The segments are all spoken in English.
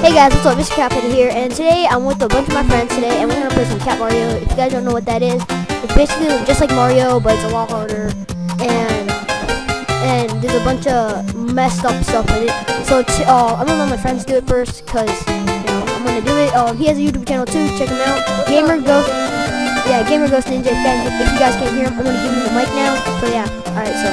Hey guys, what's up? Mr. Caphead here, and today I'm with a bunch of my friends today, and we're gonna play some Cat Mario. If you guys don't know what that is, it's basically just like Mario, but it's a lot harder, and and there's a bunch of messed up stuff in it. So uh, I'm gonna let my friends do it first, cause you know I'm gonna do it. Um, he has a YouTube channel too. Check him out. Gamer Ghost. Yeah, Gamer Ghost Ninja. If you guys can't hear him, I'm gonna give him the mic now. So yeah. All right. So.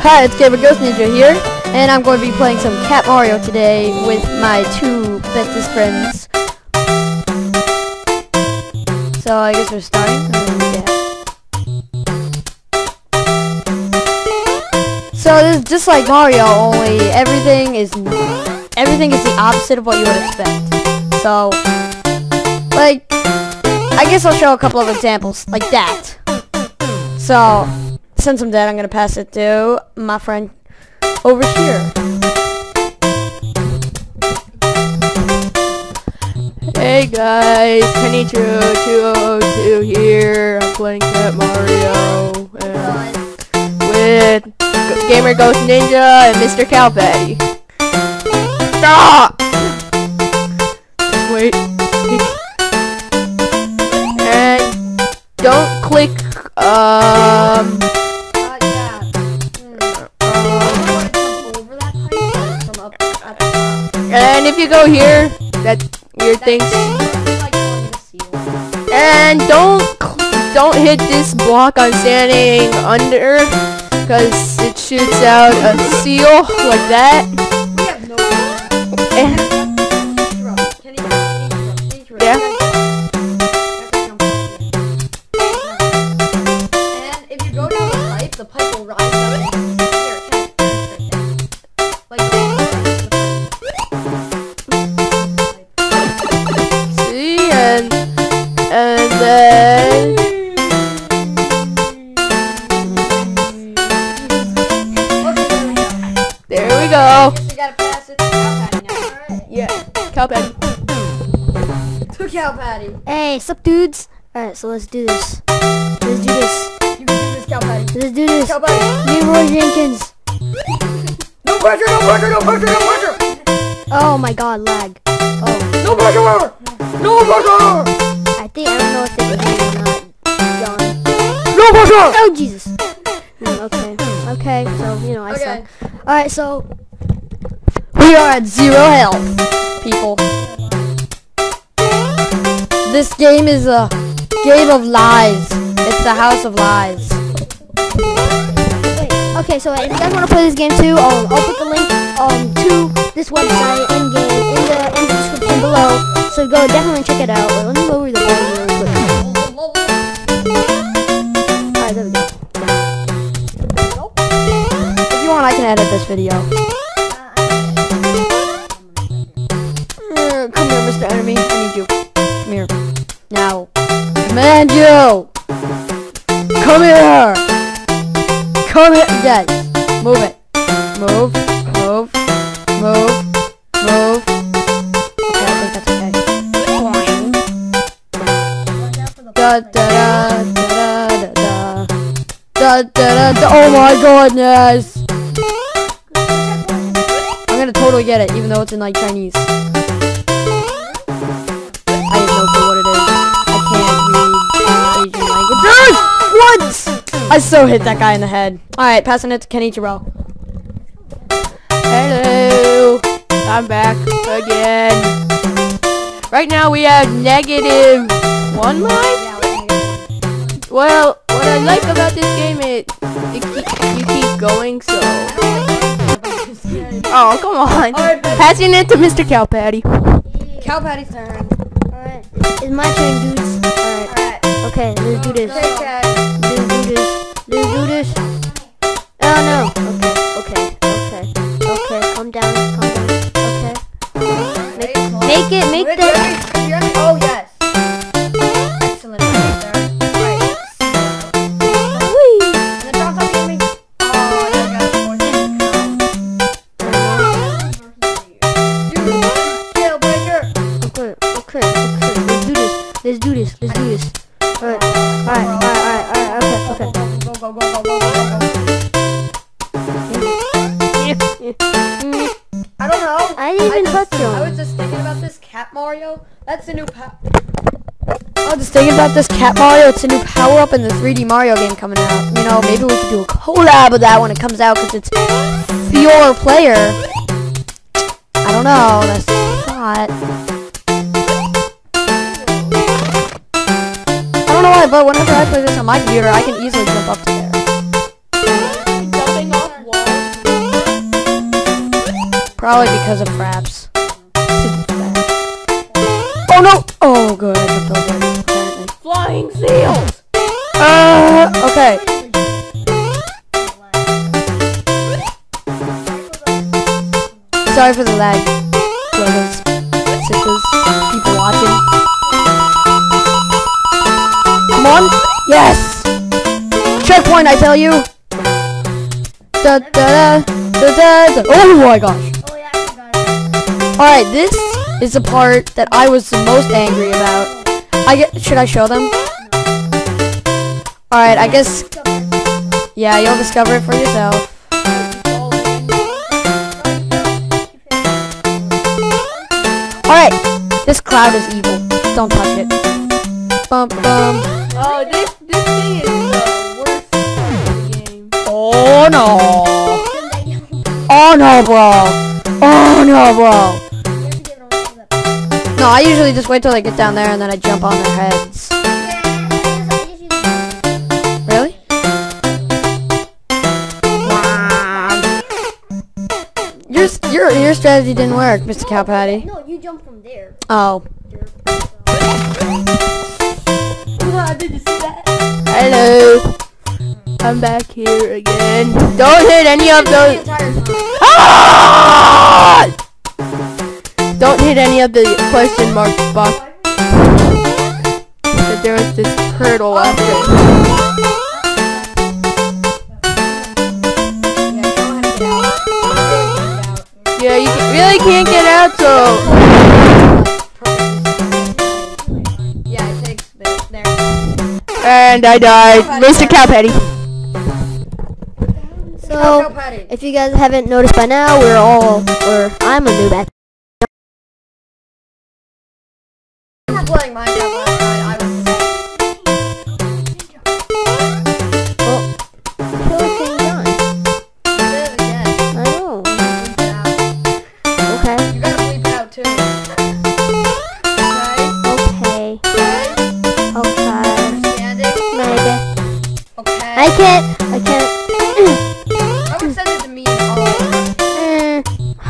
Hi, it's Gamer Ghost Ninja here, and I'm going to be playing some Cat Mario today with my two bestest friends. So I guess we're starting. So this is just like Mario, only everything is everything is the opposite of what you would expect. So, like, I guess I'll show a couple of examples like that. So, since I'm dead, I'm gonna pass it to my friend over here. Hey guys, Penny True 202 here. I'm playing Cat Mario with Gamer Ghost Ninja and Mr. Cowpatty. Stop! You go here, that weird thing. And don't don't hit this block I'm standing under, cause it shoots out a seal like that. Cowpatty. To Cow Patty. Hey, sup, dudes? All right. So let's do this. Let's do this. You can do this, Cow Patty. Let's do this. Cow Patty. Leroy Jenkins. No pressure, no pressure, no pressure, no pressure. Oh my God, lag. Oh, No pressure. No pressure. I think I don't know if this is or not. John. No pressure. Oh Jesus. Mm, okay. Okay. So you know I Okay. suck. All right. So We are at zero health, people. This game is a game of lies. It's the house of lies. wait. Okay. So if you guys want to play this game too, um, I'll put the link um to this website in game in the in the description below. So go definitely check it out. Wait, let me lower the volume really quick. All right. There we go. If you want, I can edit this video. Enemy. I need you. Come here. Now. Command you! Come here! Come here! Yes. Move it. Move. Move. Move. Move. Okay, I think that's okay. Da da da da da. Da da da da. Oh my goodness! I'm gonna totally get it, even though it's in like Chinese. Languages. What? I so hit that guy in the head. Alright, passing it to Kenichiro. Hello. I'm back again. Right now we have negative one life. Well, what I like about this game is it keep, you keep going, so. Oh, come on. Alright, Passing it to Mr. Cowpatty. Cow Patty's turn. Alright. It's my turn, dudes. Alright. Alright. Okay. Let's do this. This. Let's do this. Oh no. Okay. Okay. Okay. Okay. Calm down. Calm down. Okay. Make, make it. Make the. Oh, yes. Excellent. Okay. Okay. Okay. Let's do this. Let's do this. Let's do this. Alright. Alright. Alright. Alright. Alright. Okay. Okay. Go, go, go, go, go, go, go, go. I don't know. I didn't even just, touch I was just thinking about this Cat Mario. That's a new pa- I was just thinking about this Cat Mario. It's a new power up in the 3D Mario game coming out. You know, maybe we could do a collab with that when it comes out because it's your player. I don't know. That's a but whenever I play this on my computer, I can easily jump up to there. jumping off walls. Probably because of fraps. Oh no! Oh, good. I jumped over it. Flying seals. Uh, okay. Sorry for the lag, Yes! Checkpoint, I tell you! Da da da da da. Oh my gosh! Oh yeah, I. Alright, this is the part that I was the most angry about. I get. Should I show them? Alright, I guess. Yeah, you'll discover it for yourself. Alright, this cloud is evil. Don't touch it. Bum bum. Oh, this no, bro. Oh no, bro. No, I usually just wait till they get down there and then I jump on their heads. Really? Your your your strategy didn't work, Mr. Cow Patty. No, you jump from there. Oh, Did you see that? hello. I'm back here again. Don't hit any of those. Ah! Don't hit any of the question mark box. But there was this hurdle after. Yeah, you can, really can't get out, so. Yeah, it takes there. And I died. Mr. Cowpatty. So, if you guys haven't noticed by now, we're all, or I'm a noob at. Playing Minecraft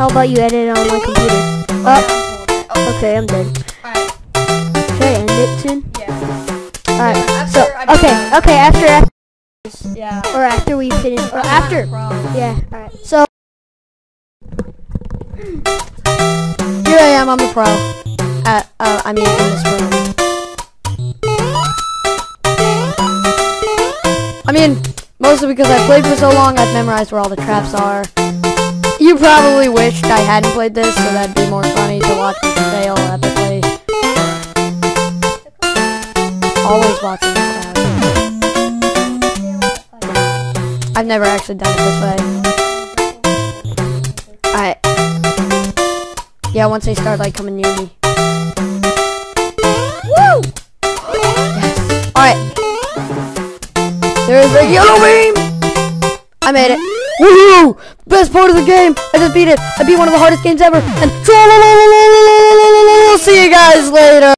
how about you edit it on my computer? Oh, okay, I'm dead. Alright. Should I end it soon? Yeah. Alright. After So, okay, okay, after, after, Yeah. or after we finish, or after. Yeah. Alright. So. Here I am. I'm the pro. Uh, uh, I mean, in this room. I mean, mostly because I played for so long, I've memorized where all the traps are. You probably wished I hadn't played this, so that'd be more funny to watch me fail epically. Always watching the crowd. I've never actually done it this way. I... Yeah, once they start like coming near me. Woo! Yes. Alright. There's a yellow beam! I made it. Woohoo! Best part of the game! I just beat it! I beat one of the hardest games ever! And We'll see you guys later!